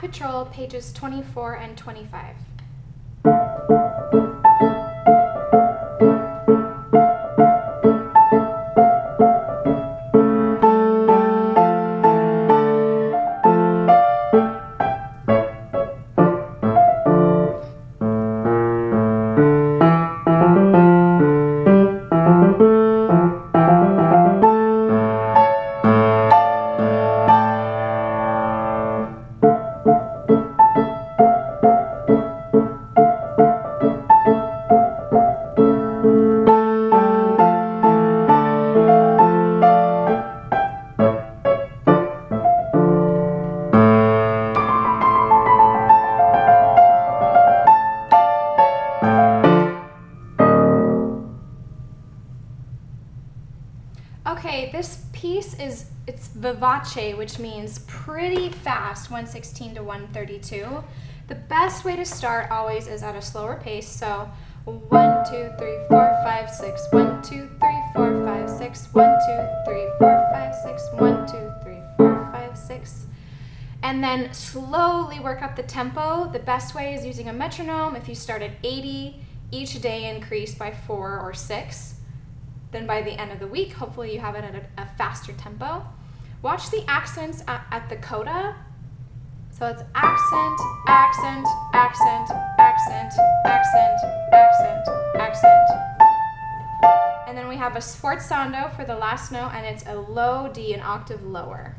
Patrol, pages 24 and 25. Okay, this piece is it's vivace, which means pretty fast, 116 to 132. The best way to start always is at a slower pace. So one, two, three, four, five, six. One, two, three, four, five, six. One, two, three, four, five, six. One, two, three, four, five, six. And then slowly work up the tempo. The best way is using a metronome. If you start at 80, each day increase by four or six. Then by the end of the week, hopefully you have it at a, a faster tempo. Watch the accents at, at the coda. So it's accent, accent, accent, accent, accent, accent, accent. And then we have a sforzando for the last note, and it's a low D, an octave lower.